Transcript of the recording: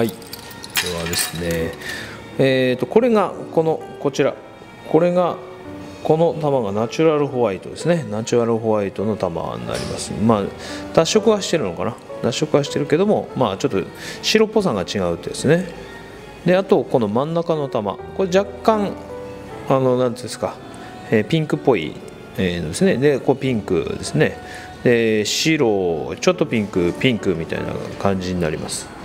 はい。ではですねえーとこれがこのこちら。これがこの玉がナチュラルホワイトですね。ナチュラルホワイトの玉になります。まあ脱色はしてるのかな。脱色はしてるけどもまあちょっと白っぽさが違うってですね。であとこの真ん中の玉。これ若干あの何ていうんですか、えー、ピンクっぽい、えー、ですね。でこうピンクですね。で白ちょっとピンクピンクみたいな感じになります。